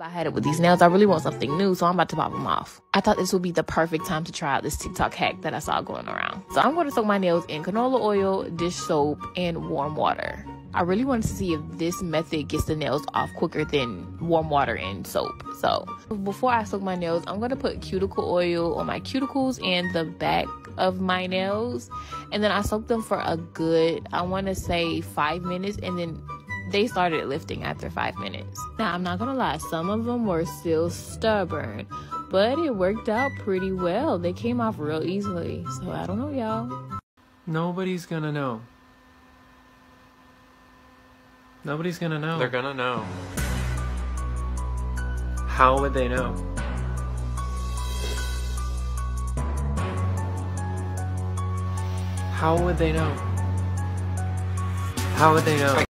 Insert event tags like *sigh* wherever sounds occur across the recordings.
I had it with these nails. I really want something new, so I'm about to pop them off. I thought this would be the perfect time to try out this TikTok hack that I saw going around. So I'm going to soak my nails in canola oil, dish soap, and warm water. I really wanted to see if this method gets the nails off quicker than warm water and soap. So before I soak my nails, I'm going to put cuticle oil on my cuticles and the back of my nails. And then I soak them for a good, I want to say five minutes. And then they started lifting after five minutes. Now, I'm not gonna lie, some of them were still stubborn, but it worked out pretty well. They came off real easily. So I don't know, y'all. Nobody's gonna know. Nobody's gonna know. They're gonna know. How would they know? How would they know? How would they know?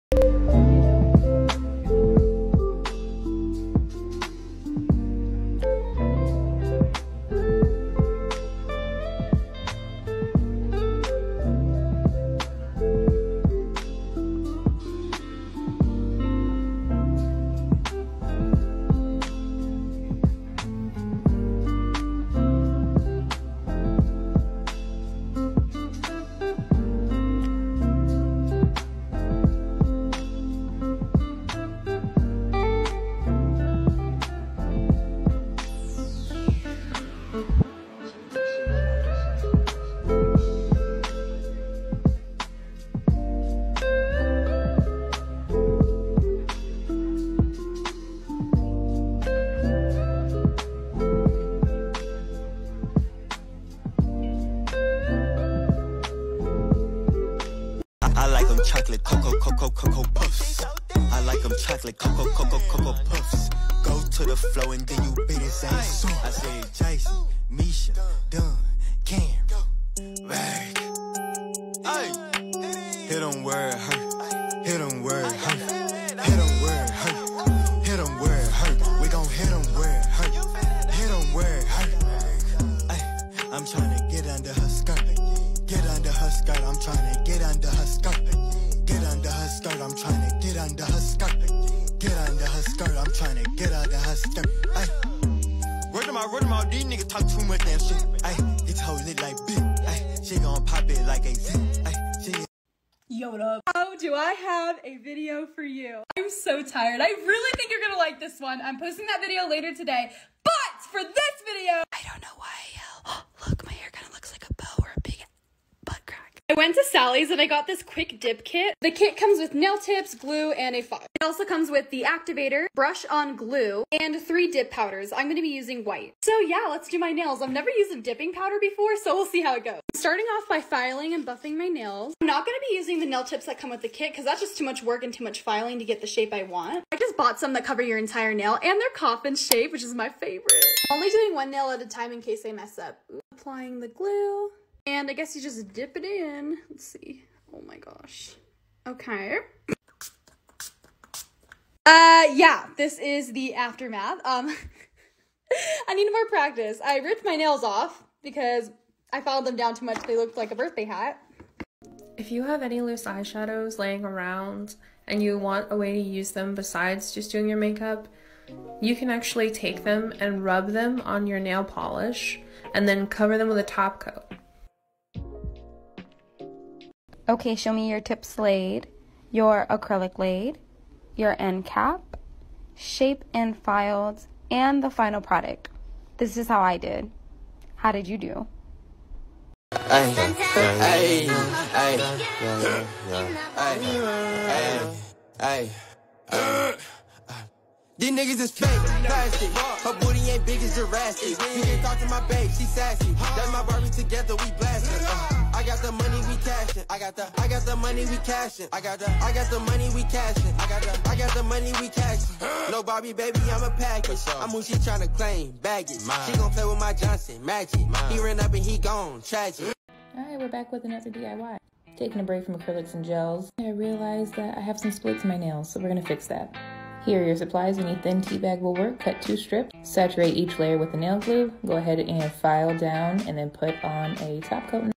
Chocolate cocoa cocoa cocoa puffs. I like them chocolate cocoa cocoa cocoa puffs. Go to the flow and then you beat same song. I said Jason, Misha, Dunn, Cam, Rag. Hey, hit 'em where it hurt. Hit 'em where it hurt. Hit where it hurt. Hit where it hurt. We gon' hit where it hurt. Hit where it hurt. I'm trying to get under her skirt. Get under her skirt. I'm trying to get under her skirt. Trying to get her skirt. Ay. Word my word my these niggas talk too much damn shit. Ay, it's lit like. Ay, she gon' pop it like a zip. Yo, what up? How do I have a video for you? I'm so tired. I really think you're gonna like this one. I'm posting that video later today. But for this video, I don't know why I yell. Look, my hair kind of looks like a bow or a big butt crack. I went to Sally's and I got this quick dip kit. The kit comes with nail tips, glue, and a file. It also comes with the activator, brush on glue, and three dip powders. I'm gonna be using white. So yeah, let's do my nails. I've never used a dipping powder before, so we'll see how it goes. I'm Starting off by filing and buffing my nails. I'm not gonna be using the nail tips that come with the kit because that's just too much work and too much filing to get the shape I want. I just bought some that cover your entire nail and they're coffin shape, which is my favorite. Only doing one nail at a time in case I mess up. Applying the glue. And I guess you just dip it in. Let's see. Oh my gosh. Okay. Uh, yeah, this is the aftermath. Um, *laughs* I need more practice. I ripped my nails off because I filed them down too much. They looked like a birthday hat. If you have any loose eyeshadows laying around and you want a way to use them besides just doing your makeup, you can actually take them and rub them on your nail polish and then cover them with a top coat. Okay, show me your tips laid, your acrylic laid, your end cap, shape and filed, and the final product. This is how I did. How did you do? These niggas is fake, plastic. Her booty ain't big as Jurassic. You can talk to my babe, she sassy. That's my Barbie together, we blasting. Uh, I got the money, we cashin'. I got the, I got the money, we cashin'. I got the, I got the money, we cashin'. I got the, I got the money, we cashin'. No Barbie, baby, I'm a package. I'm who she tryna claim, baggage. She gon' play with my Johnson, magic. He ran up and he gone, tragic. Alright, we're back with another DIY. Taking a break from acrylics and gels, I realized that I have some splits in my nails, so we're gonna fix that. Here are your supplies. Any thin tea bag will work. Cut two strips. Saturate each layer with the nail glue. Go ahead and file down and then put on a top coat.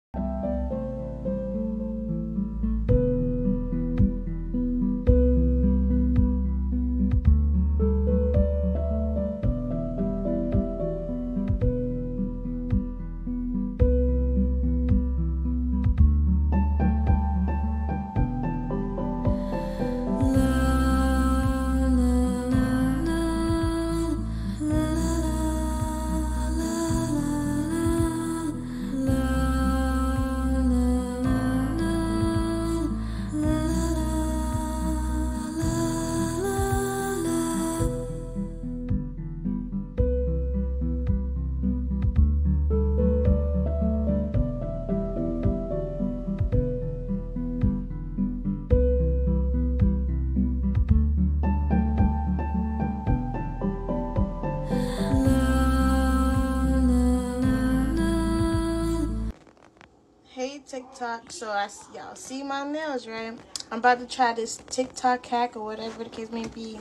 TikTok, so I y'all see my nails, right? I'm about to try this TikTok hack or whatever the case may be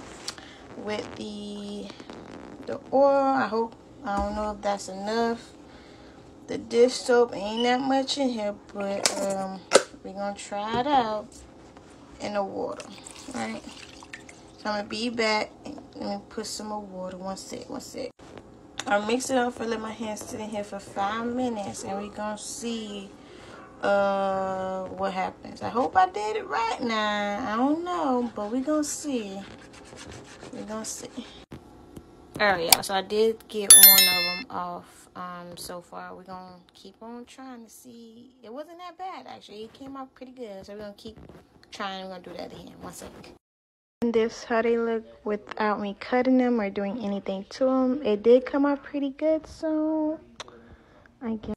with the the oil. I hope I don't know if that's enough. The dish soap ain't that much in here, but um, we're gonna try it out in the water, right? So I'm gonna be back. Let me put some more water. One sec, one sec. I'll mix it up for let my hands sit in here for five minutes, and we're gonna see uh what happens. I hope I did it right now. I don't know, but we're gonna see. We're gonna see. Alright, yeah, so I did get one of them off um so far. We're gonna keep on trying to see. It wasn't that bad actually. It came out pretty good. So we're gonna keep trying. We're gonna do that again. One second. And this how they look without me cutting them or doing anything to them. It did come out pretty good, so I guess.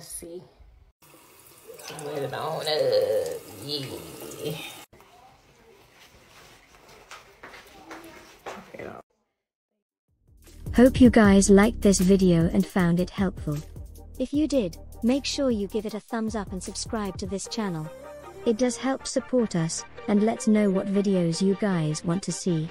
Let's see. Let it on up. Yeah. Hope you guys liked this video and found it helpful. If you did, make sure you give it a thumbs up and subscribe to this channel. It does help support us, and let's know what videos you guys want to see.